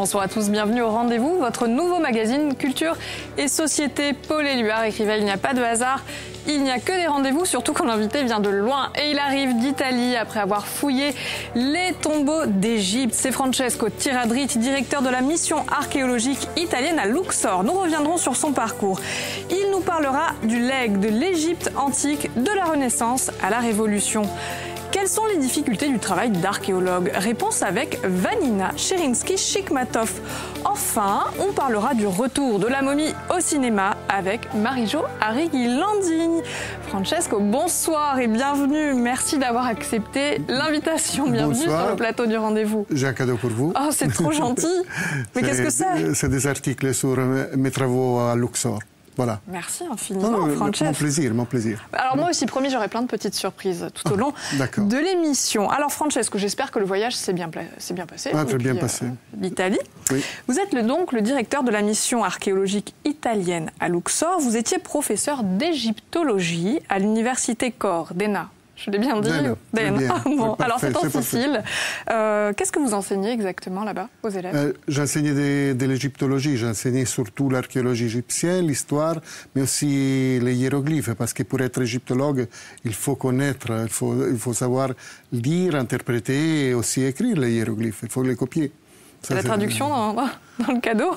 Bonsoir à tous, bienvenue au Rendez-vous, votre nouveau magazine Culture et Société. Paul Éluard écrivait Il n'y a pas de hasard, il n'y a que des rendez-vous, surtout quand l'invité vient de loin. Et il arrive d'Italie après avoir fouillé les tombeaux d'Égypte. C'est Francesco Tiradriti, directeur de la mission archéologique italienne à Luxor. Nous reviendrons sur son parcours. Il nous parlera du legs de l'Égypte antique, de la Renaissance à la Révolution. Quelles sont les difficultés du travail d'archéologue? Réponse avec Vanina Cherinsky-Chikmatov. Enfin, on parlera du retour de la momie au cinéma avec Marie-Jo Arrigui-Landigne. Francesco, bonsoir et bienvenue. Merci d'avoir accepté l'invitation. Bienvenue sur le plateau du rendez-vous. J'ai un cadeau pour vous. Oh, c'est trop gentil. Mais qu'est-ce que c'est? C'est des articles sur mes travaux à Luxor. Voilà. Merci infiniment, Francesco. Mon plaisir, mon plaisir. Alors moi aussi, promis, j'aurai plein de petites surprises tout au long de l'émission. Alors Francesco, j'espère que le voyage s'est bien, bien passé. Ah, très bien passé. L'Italie. Oui. Vous êtes le, donc le directeur de la mission archéologique italienne à Luxor. Vous étiez professeur d'égyptologie à l'université Cor d'Ena je l'ai bien dit. alors c'est en Sicile. Euh, qu'est-ce que vous enseignez exactement là-bas aux élèves? Euh, J'enseignais de, l'égyptologie. J'enseignais surtout l'archéologie égyptienne, l'histoire, mais aussi les hiéroglyphes. Parce que pour être égyptologue, il faut connaître, il faut, il faut savoir lire, interpréter et aussi écrire les hiéroglyphes. Il faut les copier. C'est la traduction dans, dans, le cadeau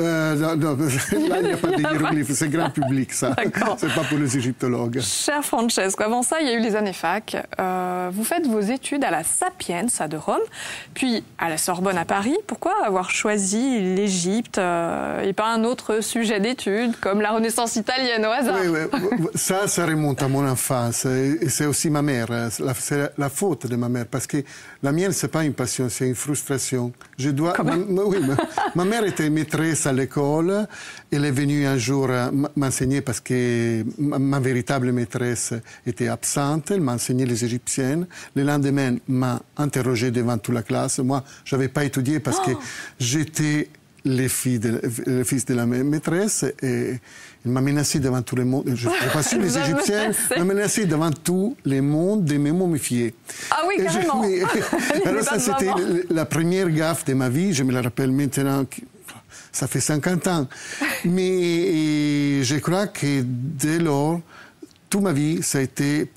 euh, non, non, là, il n'y a pas de hiéroglyphes, c'est grand public, ça. C'est pas pour les égyptologues. Cher Francesco, avant ça, il y a eu les années fac. Euh, vous faites vos études à la Sapienza de Rome, puis à la Sorbonne à Paris. Pourquoi avoir choisi l'Égypte euh, et pas un autre sujet d'études, comme la Renaissance italienne au hasard oui, oui. Ça, ça remonte à mon enfance. Et c'est aussi ma mère. C'est la faute de ma mère, parce que la mienne, c'est pas une passion, c'est une frustration. Je dois. Ma, oui, ma, mère était maîtresse à l'école. Elle est venue un jour euh, m'enseigner parce que ma, véritable maîtresse était absente. Elle m'a enseigné les égyptiennes. Le lendemain, m'a interrogé devant toute la classe. Moi, j'avais pas étudié parce que oh! j'étais le fils de, le fils de la maîtresse et il m'a menacé devant tout le monde. Je ne pas sûr, les Égyptiens m'ont menacé devant tout le monde de me momifier. Ah oui, carrément. Alors ça, c'était la première gaffe de ma vie. Je me la rappelle maintenant. Ça fait 50 ans. Mais je crois que dès lors, toute ma vie, ça a été,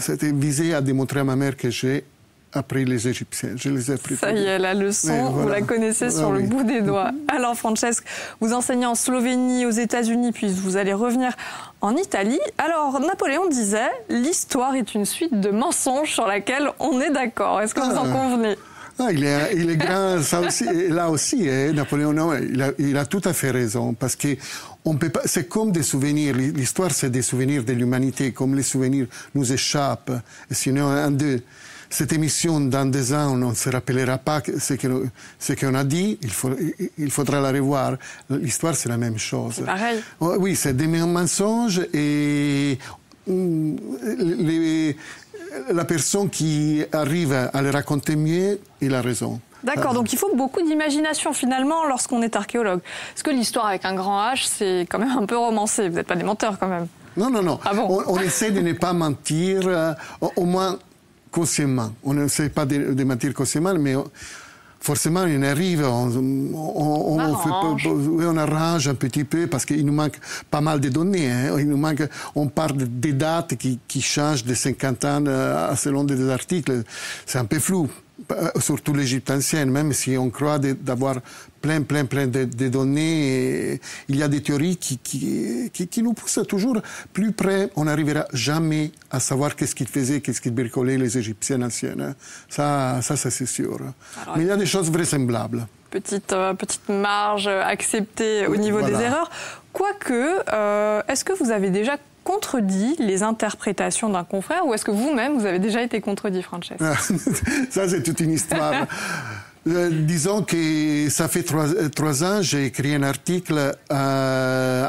ça a été visé à démontrer à ma mère que j'ai après les Égyptiens. Je les ai appris. Ça y est, la leçon, vous la connaissez sur ah le bout des doigts. Alors, Francesque, vous enseignez en Slovénie, aux États-Unis, puis vous allez revenir en Italie. Alors, Napoléon disait l'histoire est une suite de mensonges sur laquelle on est d'accord. Est-ce que vous en ah. convenez? Ah, il, est, il est grand, ça aussi, là aussi, hein, Napoléon, non, il, a, il, a, tout à fait raison, parce que on peut pas, c'est comme des souvenirs, l'histoire c'est des souvenirs de l'humanité, comme les souvenirs nous échappent, et sinon un d'eux cette émission, dans deux ans, on ne se rappellera pas ce qu'on a dit, il, faut, il, faudra la revoir. L'histoire, c'est la même chose. C'est pareil. Oh, oui, c'est des mensonges et mm, la personne qui arrive à les raconter mieux, il a raison. D'accord, donc il faut beaucoup d'imagination finalement lorsqu'on est archéologue. Parce que l'histoire avec un grand H, c'est quand même un peu romancé. Vous n'êtes pas des menteurs quand même. Non, non, non. Ah bon on, essaie de ne pas mentir, euh, au moins consciemment. On ne sait pas de, mentir consciemment, mais forcément, on arrive, on, on, on, arrange un petit peu parce qu'il nous manque pas mal de données. Hein. Il nous manque, on parle des dates qui, qui changent de 50 ans euh, selon des articles. C'est un peu flou. Surtout l'Égypte ancienne, même si on croit d'avoir plein, plein, plein de, données, il y a des théories qui, qui, qui, nous poussent toujours plus près. On n'arrivera jamais à savoir qu'est-ce qu'ils faisaient, qu'est-ce qu'ils bricolaient les Égyptiens anciens. Ça, ça, ça c'est sûr. Mais il y a des choses vraisemblables. Petite, euh, petite marge acceptée au niveau des erreurs. Quoique, euh, est-ce que vous avez déjà contredit les interprétations d'un confrère ou est-ce que vous-même, vous avez déjà été contredit, Francesco Ça, c'est toute une histoire. Euh, disons que ça fait trois, euh, ans, j'ai écrit un article euh,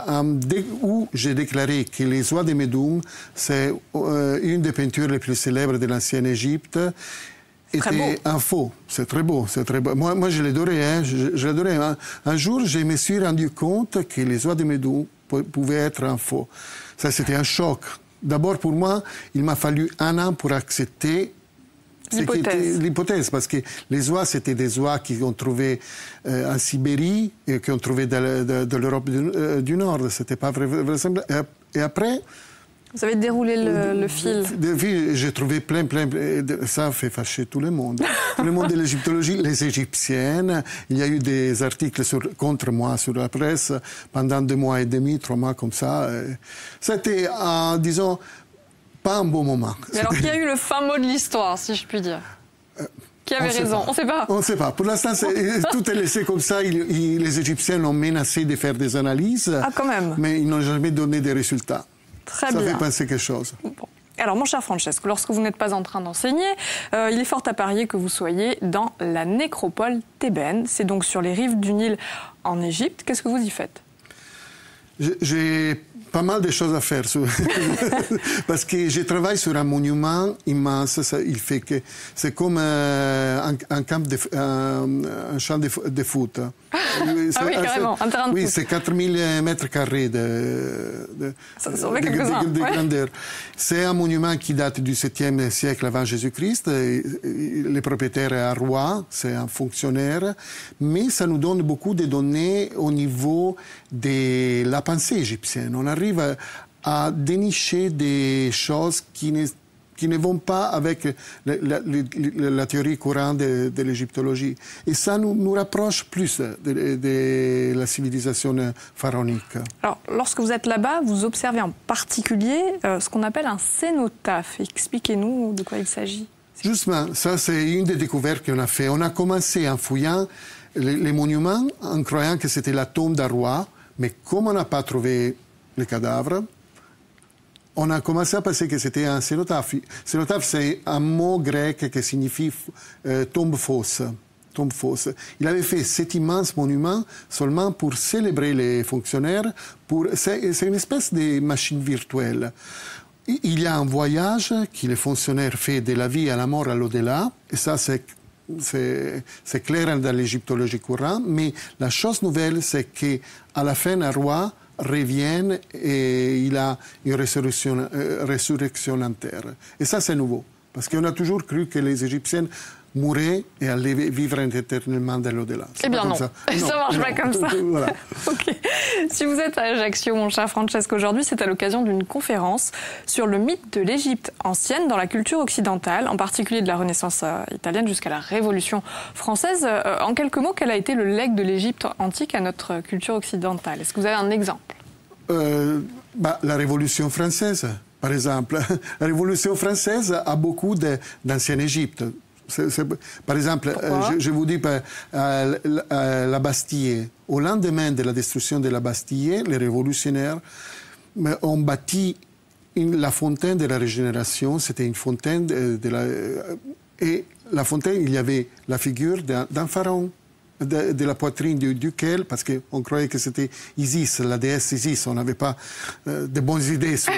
où j'ai déclaré que les oies de Médoum, c'est une des peintures les plus célèbres de l'ancienne Égypte. Était un faux. C'est très beau, c'est très beau. Moi, moi je l'adorais. Hein, je, je l'adorais. Un, un, jour, je me suis rendu compte que les oies de Médoum pouvaient être un faux. Ça, c'était un choc. D'abord, pour moi, il m'a fallu un an pour accepter l'hypothèse, parce que les oies, c'était des oies qui ont trouvé en Sibérie et qui ont trouvé de, l'Europe du, Nord. C'était pas vrai, Et après, vous avez déroulé le, fil. J'ai trouvé plein, plein. Ça fait fâcher tout le monde. tout le monde de l'égyptologie, les Égyptiennes. Il y a eu des articles sur, contre moi sur la presse pendant deux mois et demi, trois mois comme ça. C'était, disons, pas un bon moment. Mais alors, qui a eu le fin mot de l'histoire, si je puis dire euh, qui avait raison On ne sait pas. On ne sait pas. Pour l'instant, tout est laissé comme ça. les Égyptiens ont menacé de faire des analyses. Ah, quand même. Mais ils n'ont jamais donné des résultats. Très bien. Ça fait penser quelque chose. Alors, mon cher Francesco, lorsque vous n'êtes pas en train d'enseigner, euh, il est fort à parier que vous soyez dans la nécropole thébaine. C'est donc sur les rives du Nil en Égypte. Qu'est-ce que vous y faites? J'ai pas mal de choses à faire. Parce que je travaille sur un monument immense. il fait que c'est comme euh, un, camp de, un, champ de, foot. Ah oui, carrément, un terrain de Oui, c'est 4000 mètres carrés de, de, grandeur. C'est un monument qui date du 7e siècle avant Jésus-Christ. Le propriétaire est un roi, c'est un fonctionnaire, mais ça nous donne beaucoup de données au niveau de la pensée égyptienne. On arrive à, dénicher des choses qui ne, qui ne vont pas avec la, théorie courante de, l'égyptologie. Et ça nous, nous rapproche plus de, la civilisation pharaonique. Alors, lorsque vous êtes là-bas, vous observez en particulier euh, ce qu'on appelle un cénotaphe. Expliquez-nous de quoi il s'agit. Justement, ça c'est une des découvertes qu'on a fait. On a commencé en fouillant les, monuments en croyant que c'était la tombe d'un roi, mais comme on n'a pas trouvé les cadavres, on a commencé à penser que c'était un cénotaphe. Cénotaphe, c'est un mot grec qui signifie euh, tombe fausse. Tombe fausse. Il avait fait cet immense monument seulement pour célébrer les fonctionnaires. Pour... C'est une espèce de machine virtuelle. Il y a un voyage que les fonctionnaires font de la vie à la mort à l'au-delà, et ça c'est c'est clair dans l'égyptologie courante, mais la chose nouvelle, c'est qu'à la fin, un roi revient et il a une résurrection, euh, résurrection en terre. Et ça, c'est nouveau, parce qu'on a toujours cru que les Égyptiennes mourir et aller vivre éternellement dans l'au-delà. Eh bien non. ça, ne marche pas comme ça. Si vous êtes à Ajaccio, mon cher Francesco, aujourd'hui, c'est à l'occasion d'une conférence sur le mythe de l'Égypte ancienne dans la culture occidentale, en particulier de la Renaissance euh, italienne jusqu'à la Révolution française. Euh, en quelques mots, quel a été le legs de l'Égypte antique à notre culture occidentale? Est-ce que vous avez un exemple? Euh, bah, La Révolution française. Par exemple, la Révolution française a beaucoup d'ancienne Égypte par exemple, euh, je, vous dis, euh, euh, la Bastille, au lendemain de la destruction de la Bastille, les révolutionnaires ont bâti la fontaine de la régénération. C'était une fontaine de, la, et la fontaine, il y avait la figure d'un pharaon de, la poitrine duquel, parce qu'on croyait que c'était Isis, la déesse Isis, on n'avait pas euh, de bonnes idées sur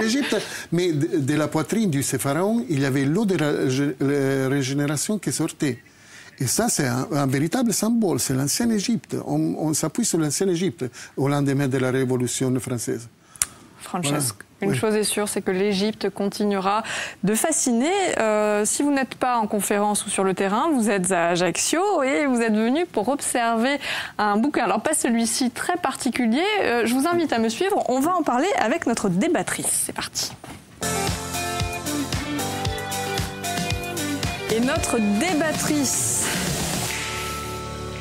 l'Égypte, mais de, la poitrine du pharaon, il y avait l'eau de la, régénération qui sortait. Et ça, c'est un, véritable symbole, c'est l'ancien Égypte. On, on s'appuie sur l'ancien Égypte au lendemain de la Révolution française. Francesco. Une chose est sûre, c'est que l'Égypte continuera de fasciner. Euh, si vous n'êtes pas en conférence ou sur le terrain, vous êtes à Ajaccio et vous êtes venu pour observer un bouquin. Alors pas celui-ci très particulier. Euh, je vous invite à me suivre. On va en parler avec notre débattrice. C'est parti. Et notre débattrice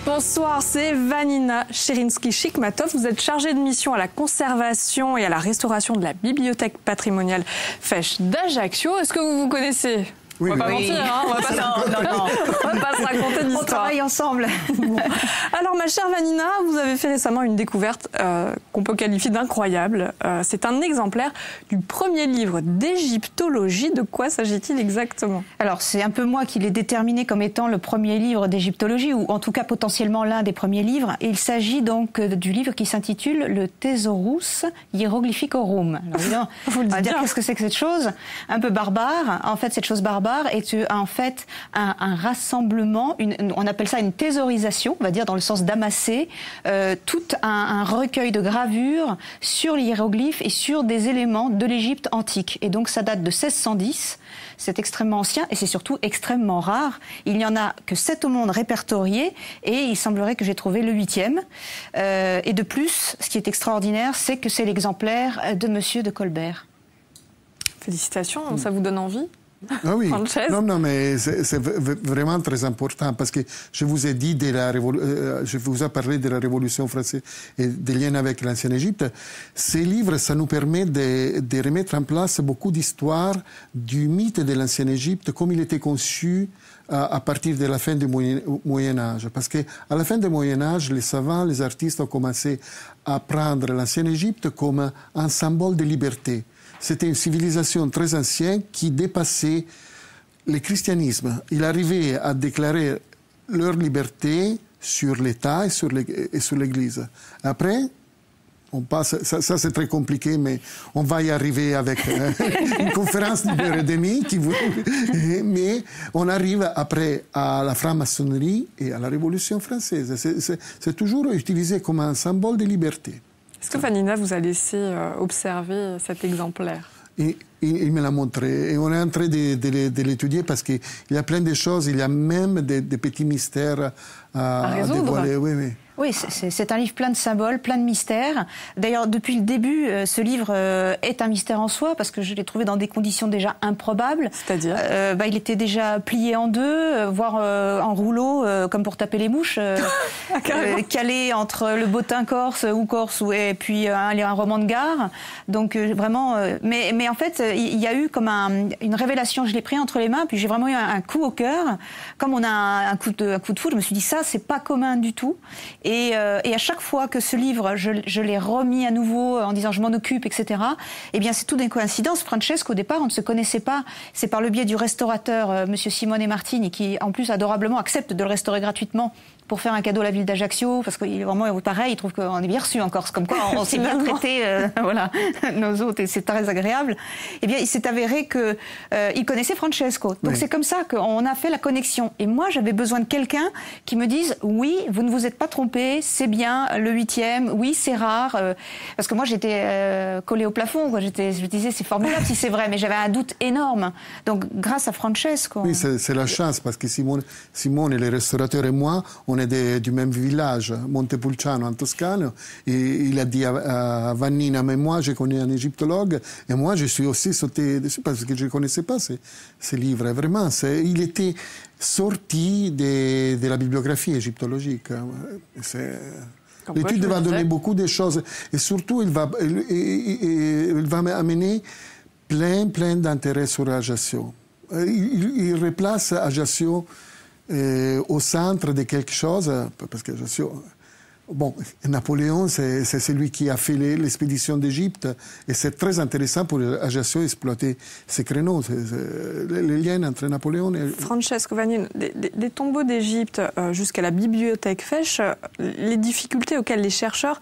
Bonsoir, c'est Vanina Cherinsky-Chikmatov. Vous êtes chargée de mission à la conservation et à la restauration de la bibliothèque patrimoniale Fèche d'Ajaccio. Est-ce que vous vous connaissez? On va pas mentir, hein on va pas, pas se raconter d'histoire. On travaille ensemble. Alors, ma chère Vanina, vous avez fait récemment une découverte euh, qu'on peut qualifier d'incroyable. Euh, c'est un exemplaire du premier livre d'égyptologie. De quoi s'agit-il exactement? Alors, c'est un peu moi qui l'ai déterminé comme étant le premier livre d'égyptologie, ou en tout cas potentiellement l'un des premiers livres. il s'agit donc euh, du livre qui s'intitule Le Thesaurus Hieroglyphicorum. Alors, vous le on va dire qu'est-ce que c'est que cette chose? Un peu barbare. En fait, cette chose barbare, rare est en fait un, rassemblement, on appelle ça une thésaurisation, on va dire dans le sens d'amasser, euh, tout un, recueil de gravures sur les hiéroglyphes et sur des éléments de l'Égypte antique. Et donc ça date de 1610. C'est extrêmement ancien et c'est surtout extrêmement rare. Il n'y en a que sept au monde répertoriés et il semblerait que j'ai trouvé le huitième. Euh, et de plus, ce qui est extraordinaire, c'est que c'est l'exemplaire de Monsieur de Colbert. Félicitations, ça vous donne envie? Ah oui, non, non, mais c'est vraiment très important parce que je vous ai dit, de la euh, je vous ai parlé de la Révolution française et des liens avec l'ancienne Égypte. Ces livres, ça nous permet de, de remettre en place beaucoup d'histoires du mythe de l'ancienne Égypte, comme il était conçu à, à partir de la fin du Moyen, Moyen Âge. Parce que à la fin du Moyen Âge, les savants, les artistes ont commencé à prendre l'ancienne Égypte comme un symbole de liberté c'était une civilisation très ancienne qui dépassait le christianisme. Il arrivait à déclarer leur liberté sur l'État et sur l'Église. Après, on passe, ça, c'est très compliqué, mais on va y arriver avec euh, une conférence d'une heure et demie. Qui vous... mais on arrive après à la franc-maçonnerie et à la Révolution française. C'est toujours utilisé comme un symbole de liberté. Est-ce que Vanina vous a laissé euh, observer cet exemplaire? Et, il me l'a montré. Et on est en train de, l'étudier parce qu'il y a plein de choses. Il y a même des, petits mystères à, à dévoiler. Oui, oui. Oui, c'est un livre plein de symboles, plein de mystères. D'ailleurs, depuis le début, euh, ce livre euh, est un mystère en soi parce que je l'ai trouvé dans des conditions déjà improbables. C'est-à-dire euh, bah, Il était déjà plié en deux, voire en rouleau, comme pour taper les mouches, ah, calé entre le bottin corse ou corse et puis un, un roman de gare. Donc vraiment, mais, mais en fait, il y a eu comme une révélation. Je l'ai pris entre les mains, puis j'ai vraiment eu un, coup au cœur. Comme on a un, coup de, un coup de foudre, je me suis dit ça, c'est pas commun du tout. Euh, et, à chaque fois que ce livre, je, l'ai remis à nouveau en disant je m'en occupe, etc., eh bien c'est tout des coïncidences. Francesco, au départ, on ne se connaissait pas. C'est par le biais du restaurateur, M. Euh, Monsieur Simone Martini, qui en plus adorablement accepte de le restaurer gratuitement pour faire un cadeau à la ville d'Ajaccio, parce qu'il est vraiment pareil, il trouve qu'on est bien reçu en Corse, comme quoi on, s'est bien traité, euh, voilà, nos hôtes, et c'est très agréable. Eh bien, il s'est avéré que euh, il connaissait Francesco. Donc c'est comme ça qu'on a fait la connexion. Et moi, j'avais besoin de quelqu'un qui me dise, oui, vous ne vous êtes pas trompé, c'est bien le huitième, oui, c'est rare, euh, parce que moi j'étais collé au plafond, quoi. J'étais, je disais, c'est formidable si c'est vrai, mais j'avais un doute énorme. Donc grâce à Francesco. Oui, c'est la chance, parce que Simone, Simone, les restaurateurs et moi, on du même village, Montepulciano en Toscane. Et il a dit à, Vanina, mais moi je connais un égyptologue, et moi je suis aussi sauté dessus parce que je ne connaissais pas ces, ces livres. Vraiment, il était sorti de, de, la bibliographie égyptologique. L'étude va donner beaucoup de choses et surtout il va, il, il va amener plein, plein d'intérêt sur Ajaccio. Il, il replace Ajaccio euh, au centre de quelque chose, parce que. Bon, Napoléon, c'est celui qui a fait l'expédition d'Égypte, et c'est très intéressant pour Ajaccio exploiter ces créneaux, les liens entre Napoléon et... Francesco Vanni, des, tombeaux d'Égypte euh, jusqu'à la bibliothèque Fèche, les difficultés auxquelles les chercheurs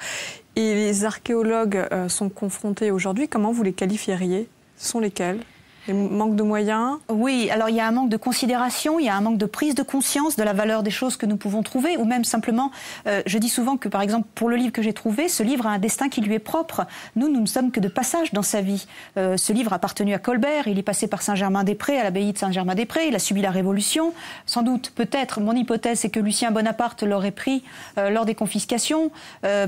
et les archéologues euh, sont confrontés aujourd'hui, comment vous les qualifieriez? Sont lesquels manque de moyens Oui, alors il y a un manque de considération, il y a un manque de prise de conscience de la valeur des choses que nous pouvons trouver, ou même simplement, euh, je dis souvent que par exemple pour le livre que j'ai trouvé, ce livre a un destin qui lui est propre. Nous, nous ne sommes que de passage dans sa vie. Euh, ce livre appartenu à Colbert, il est passé par Saint-Germain-des-Prés, à l'abbaye de Saint-Germain-des-Prés, il a subi la Révolution. Sans doute, peut-être, mon hypothèse, c'est que Lucien Bonaparte l'aurait pris euh, lors des confiscations,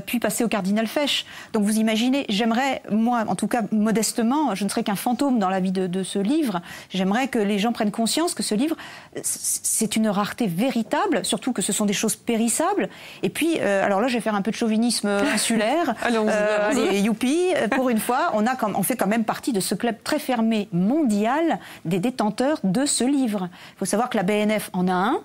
puis passé au cardinal Fesch. Donc vous imaginez, j'aimerais, moi, en tout cas modestement, je ne serais qu'un fantôme dans la vie de, de ce livre. J'aimerais que les gens prennent conscience que ce livre, c'est une rareté véritable, surtout que ce sont des choses périssables. Et puis, euh, alors là, je vais faire un peu de chauvinisme insulaire. Euh, allez, youpi, pour une fois, on, a, on fait quand même partie de ce club très fermé mondial des détenteurs de ce livre. Il faut savoir que la BNF en a un,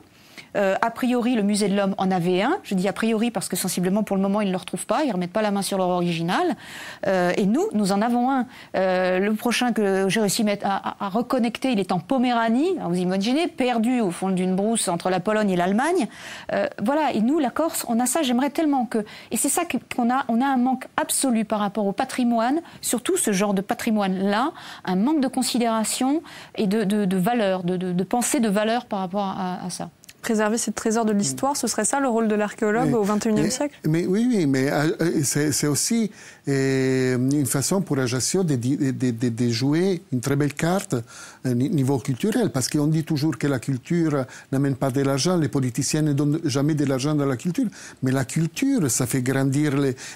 Euh, a priori, le musée de l'homme en avait un. Je dis a priori parce que sensiblement, pour le moment, ils ne le retrouvent pas. Ils ne remettent pas la main sur leur original. Euh, et nous, nous en avons un. Euh, le prochain que j'ai réussi à, reconnecter, il est en Poméranie. vous imaginez, perdu au fond d'une brousse entre la Pologne et l'Allemagne. voilà. Et nous, la Corse, on a ça. J'aimerais tellement que. Et c'est ça qu'on a. On a un manque absolu par rapport au patrimoine, surtout ce genre de patrimoine-là, un manque de considération et de, de, valeur, de, pensée de valeur par rapport à ça préserver ces trésors de l'histoire, ce serait ça le rôle de l'archéologue au XXIe siècle? mais, Oui, oui, mais euh, euh, c'est aussi euh, une façon pour Ajaccio de, de, de, jouer une très belle carte niveau culturel, parce qu'on dit toujours que la culture n'amène pas de l'argent, les politiciens ne donnent jamais de l'argent dans la culture, mais la culture, ça fait grandir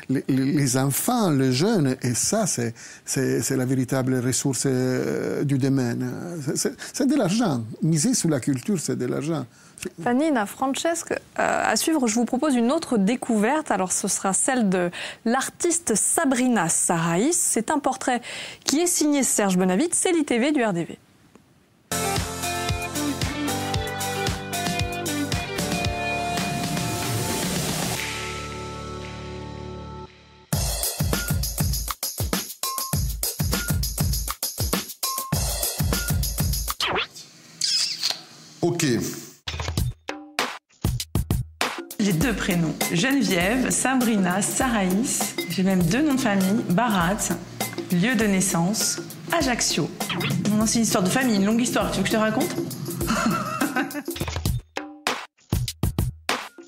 les, enfants, les jeunes, et ça, c'est la véritable ressource du domaine. C'est de l'argent. Miser sur la culture, c'est de l'argent. Fanina, Francesque, euh, à suivre, je vous propose une autre découverte. Alors, ce sera celle de l'artiste Sabrina Saraïs. C'est un portrait qui est signé Serge Bonavit, c'est l'ITV du RDV. Prénoms, Geneviève, Sabrina, Saraïs. J'ai même deux noms de famille, Barat, lieu de naissance, Ajaccio. Non, c'est histoire de famille, une longue histoire. Tu veux que je te raconte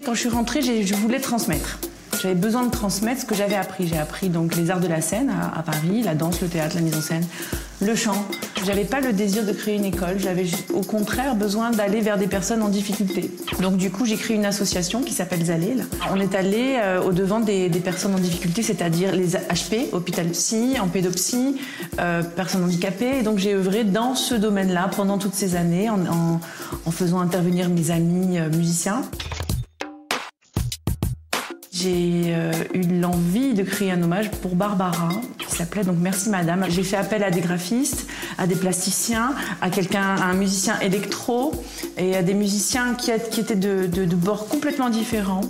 Quand je suis rentrée, je voulais transmettre. J'avais besoin de transmettre ce que j'avais appris. J'ai appris donc les arts de la scène à, Paris, la danse, le théâtre, la mise en scène, le chant. J'avais pas le désir de créer une école. J'avais au contraire besoin d'aller vers des personnes en difficulté. Donc du coup, j'ai créé une association qui s'appelle Zalil. On est allé euh, au devant des, personnes en difficulté, c'est-à-dire les HP, hôpital psy, en pédopsie, euh, personnes handicapées. Et donc j'ai œuvré dans ce domaine-là pendant toutes ces années en, faisant intervenir mes amis euh, musiciens j'ai euh, eu l'envie de créer un hommage pour Barbara, qui s'appelait donc Merci Madame. J'ai fait appel à des graphistes, à des plasticiens, à quelqu'un, un musicien électro et à des musiciens qui, étaient de, bords complètement différents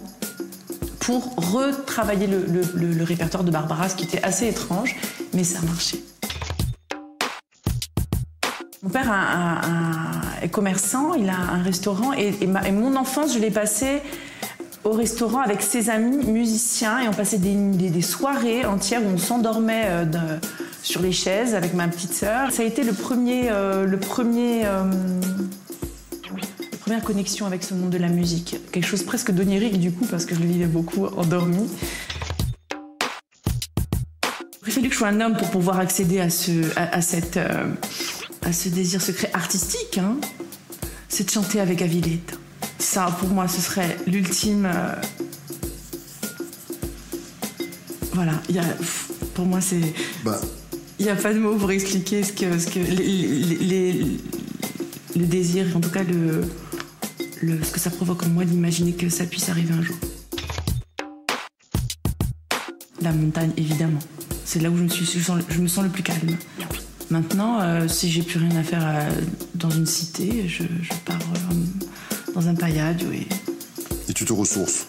pour retravailler le, répertoire de Barbara, ce qui était assez étrange, mais ça marchait. Mon père est commerçant, il a un restaurant et mon enfance, je l'ai passée au restaurant avec ses amis musiciens et on passait des, soirées entières où on s'endormait euh, sur les chaises avec ma petite sœur. Ça a été le premier, euh, le premier, euh, la première connexion avec ce monde de la musique. Quelque chose presque d'onirique du coup parce que je le vivais beaucoup endormi. Il fallu que je sois un homme pour pouvoir accéder à ce, à, cette, à ce désir secret artistique. Hein. C'est de chanter avec Avilette. Ça, pour moi, ce serait l'ultime. Euh, voilà, y a, pour moi, c'est. Bah. Il n'y a pas de mots pour expliquer ce que, ce que les, le désir, en tout cas le, le, ce que ça provoque en moi d'imaginer que ça puisse arriver un jour. La montagne, évidemment. C'est là où je me, suis, je, me sens le plus calme. Maintenant, euh, si j'ai plus rien à faire euh, dans une cité, je, pars dans un paillage, oui. Et tu te ressources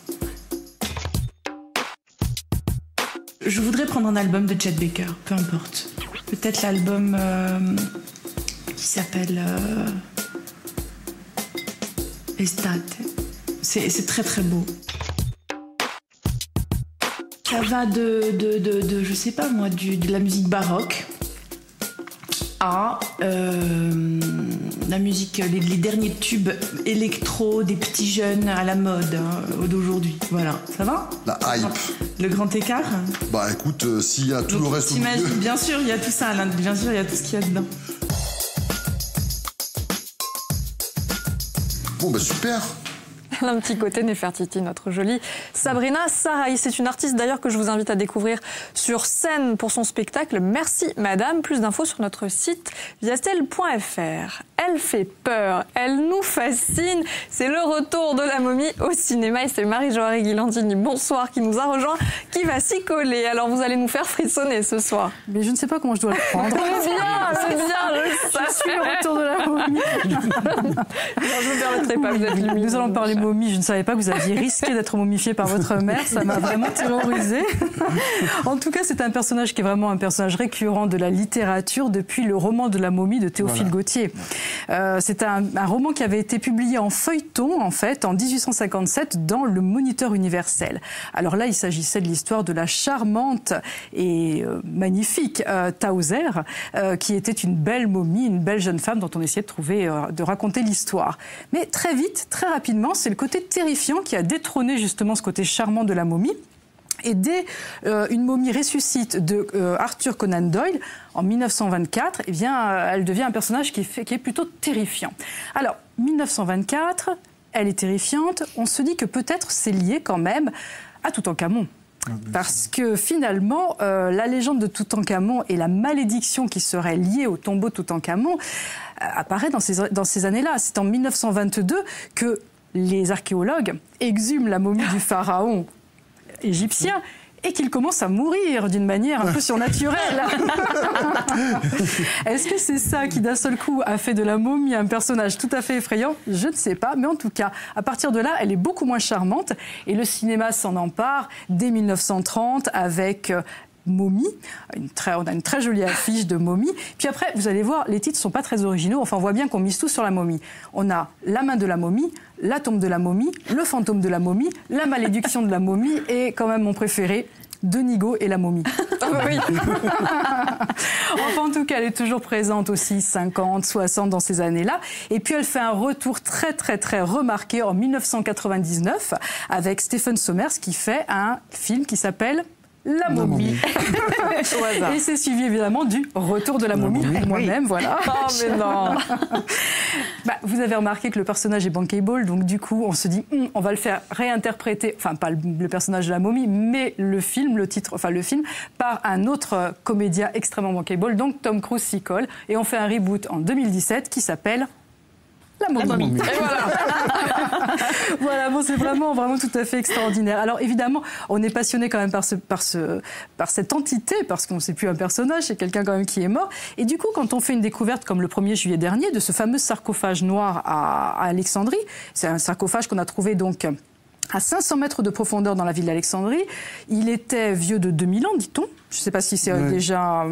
Je voudrais prendre un album de Chet Baker, peu importe. Peut-être l'album euh, qui s'appelle euh, Estate. C'est très très beau. Ça va de, de, de, de je sais pas moi, du, de la musique baroque à euh, la musique, les, derniers tubes électro des petits jeunes à la mode hein, d'aujourd'hui. Voilà, ça va La hype. Le grand écart Bah écoute, euh, s'il y a tout le reste au milieu... Bien sûr, il y a tout ça, bien sûr, il y a tout ce qu'il y a dedans. Bon bah super un petit côté Nefertiti, notre jolie Sabrina Saraï. C'est une artiste d'ailleurs que je vous invite à découvrir sur scène pour son spectacle Merci Madame. Plus d'infos sur notre site viastel.fr. elle fait peur, elle nous fascine. C'est le retour de la momie au cinéma et c'est Marie-Joëlle Guilandini, bonsoir, qui nous a rejoint, qui va s'y coller. Alors vous allez nous faire frissonner ce soir. Mais je ne sais pas comment je dois le prendre. c'est bien, c'est bien, je, suis le retour de la momie. je ne me permettrai pas, vous êtes Nous allons parler momie, je ne savais pas que vous aviez risqué d'être momifié par votre mère, ça m'a vraiment terrorisé. en tout cas, c'est un personnage qui est vraiment un personnage récurrent de la littérature depuis le roman de la momie de Théophile Gautier. Euh, c'est un, roman qui avait été publié en feuilleton, en fait, en 1857 dans Le Moniteur universel. Alors là, il s'agissait de l'histoire de la charmante et euh, magnifique euh, Tauser, qui était une belle momie, une belle jeune femme dont on essayait de trouver, de raconter l'histoire. Mais très vite, très rapidement, c'est le côté terrifiant qui a détrôné justement ce côté charmant de la momie. Et dès euh, Une momie ressuscite de euh, Arthur Conan Doyle, en 1924, eh bien, euh, elle devient un personnage qui, fait, qui est plutôt terrifiant. Alors, 1924, elle est terrifiante. On se dit que peut-être c'est lié quand même à Toutankhamon. Ah, Parce que finalement, la légende de Toutankhamon et la malédiction qui serait liée au tombeau de Toutankhamon apparaît dans ces, dans ces années-là. C'est en 1922 que les archéologues exhument la momie du pharaon égyptien et qu'il commence à mourir d'une manière un peu surnaturelle. Est-ce que c'est ça qui d'un seul coup a fait de la momie un personnage tout à fait effrayant? Je ne sais pas, mais en tout cas, à partir de là, elle est beaucoup moins charmante et le cinéma s'en empare dès 1930 avec euh, Momie. Une très, on a une très jolie affiche de Momie. Puis après, vous allez voir, les titres sont pas très originaux. Enfin, on voit bien qu'on mise tout sur la momie. On a La main de la momie, La tombe de la momie, Le fantôme de la momie, La malédiction de la momie et quand même mon préféré, Denigo et la momie. enfin, en tout cas, elle est toujours présente aussi 50, 60 dans ces années-là. Et puis, elle fait un retour très, très, très remarqué en 1999 avec Stephen Sommers qui fait un film qui s'appelle la momie. et c'est suivi évidemment du retour de la, momie, moi-même, voilà. Oh, mais non bah, Vous avez remarqué que le personnage est bankable, donc du coup, on se dit, hum, on va le faire réinterpréter, enfin pas le, personnage de la momie, mais le film, le titre, enfin le film, par un autre comédien extrêmement bankable, donc Tom Cruise s'y colle, et on fait un reboot en 2017 qui s'appelle la momie. Et voilà. voilà, bon, c'est vraiment, vraiment tout à fait extraordinaire. Alors évidemment, on est passionné quand même par, ce, par, ce, par cette entité, parce qu'on ne sait plus un personnage, c'est quelqu'un quand même qui est mort. Et du coup, quand on fait une découverte comme le 1er juillet dernier de ce fameux sarcophage noir à, à Alexandrie, c'est un sarcophage qu'on a trouvé donc à 500 mètres de profondeur dans la ville d'Alexandrie. Il était vieux de 2000 ans, dit-on. Je ne sais pas si c'est euh, déjà...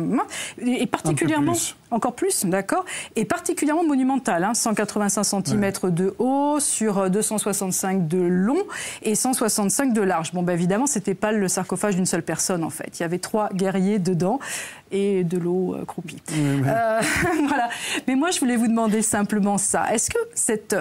Et particulièrement... Encore plus, d'accord. Et particulièrement monumental, 185 hein. cm de haut sur 265 euh, de long et 165 de large. Bon, ben évidemment, c'était pas le sarcophage d'une seule personne, en fait. Il y avait trois guerriers dedans et de l'eau euh, croupie. voilà. Mais moi, je voulais vous demander simplement ça. Est-ce que cette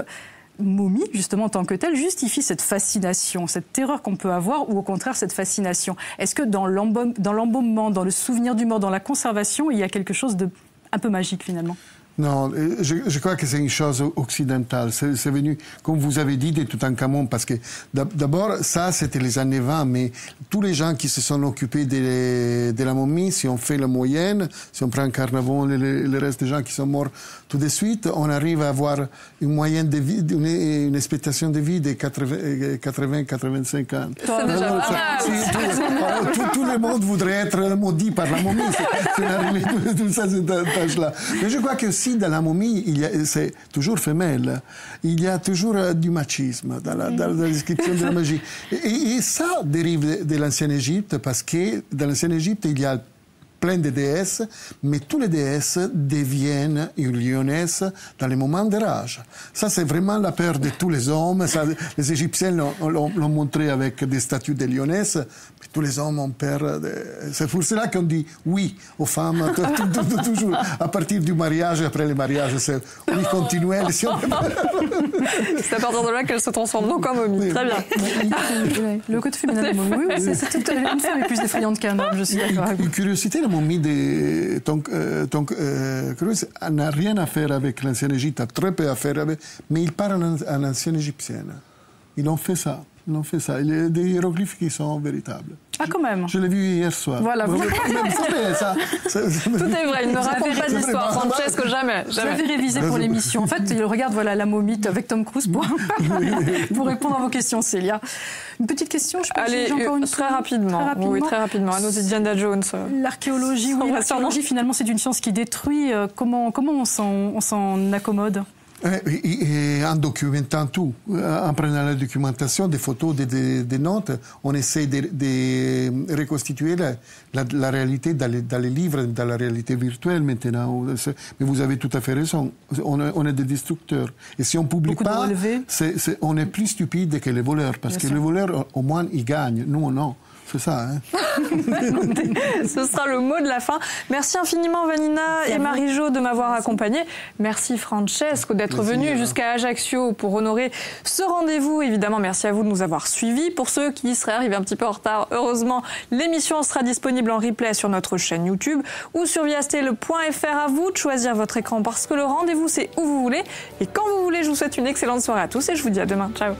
momie, justement en tant que telle, justifie cette fascination, cette terreur qu'on peut avoir, ou au contraire cette fascination. Est-ce que dans l'embaumement, dans le souvenir du mort, dans la conservation, il y a quelque chose de un peu magique finalement? Non, euh, je, je, crois que c'est une chose occidentale. C'est venu, comme vous avez dit, de Toutankhamon, parce que d'abord, ça, c'était les années 20, mais tous les gens qui se sont occupés de, de la momie, si on fait la moyenne, si on prend Carnavon, le, le, reste des gens qui sont morts tout de suite, on arrive à avoir une moyenne de vie, une, une expectation de vie de 80-85 ans. Alors, ça, tout, tout, le monde voudrait être maudit par la momie. C'est arrivé tout ça, cet âge-là. Mais je crois que si dans la momie, c'est toujours femelle, il y a toujours euh, du machisme dans la, description de la magie. Et, et ça dérive de, de l'ancienne Égypte parce que dans l'ancienne Égypte, il y a plein de déesses, mais toutes les déesses deviennent une lionesse dans les moments de rage. Ça, c'est vraiment la peur de tous les hommes. Ça, les Égyptiens l'ont montré avec des statues de lionesses. Mais tous les hommes ont peur. De... C'est pour cela qu'on dit oui aux femmes, toujours. À partir du mariage, après le mariage, c'est oui continuel. c'est à partir de là qu'elle se transforme donc en momie. Très bien. Le côté féminin de momie, oui, c'est une femme est plus effrayante qu'un homme, je suis d'accord. Une curiosité, momie de Tom, euh, euh, n'a rien à faire avec l'ancienne Égypte, a très peu à faire avec, mais il parle en, en ancienne égyptienne. Ils ont fait ça. Ils ont fait ça. Il y a des hiéroglyphes qui sont véritables. Ah, quand même. Je l'ai vu hier soir. Voilà. Vous... ça, Tout est vrai. Il ne raconte pas d'histoire. Francesco, jamais. jamais. J'avais révisé pour l'émission. En fait, il regarde voilà, la momite avec Tom Cruise pour, pour répondre à vos questions, Célia. Une petite question, je peux Allez, encore une très rapidement. très rapidement. Oui, très rapidement. À nos Indiana Jones. L'archéologie, oui, l'archéologie, finalement, c'est une science qui détruit. Comment, comment on s'en accommode? Et en documentant tout, en prenant la documentation, des photos, des, des, des notes, on essaie de, de reconstituer la, la, la réalité dans les, dans les, livres, dans la réalité virtuelle maintenant. Mais vous avez tout à fait raison. On, on est des destructeurs. Et si on publie Beaucoup pas, on est plus stupide que les voleurs. Parce Bien que sûr. les voleurs, au moins, ils gagnent. Nous, non. C'est ça. Hein Ce sera le mot de la fin. Merci infiniment Vanina et Marie-Jo de m'avoir accompagnée. Merci Francesco d'être venu jusqu'à Ajaccio pour honorer ce rendez-vous. Évidemment, merci à vous de nous avoir suivis. Pour ceux qui seraient arrivés un petit peu en retard, heureusement, l'émission sera disponible en replay sur notre chaîne YouTube ou sur viastel.fr. À vous de choisir votre écran parce que le rendez-vous, c'est où vous voulez. Et quand vous voulez, je vous souhaite une excellente soirée à tous et je vous dis à demain. Ciao.